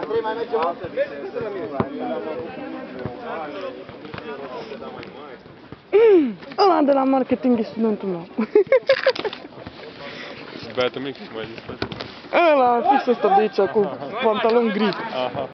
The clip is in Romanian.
Andrei, mai mergem? Ăla de la marketing e studentul meu. Băiatul mic, și mai zis. Ăla, fix ăsta de aici, cu pantalon gri. Aha.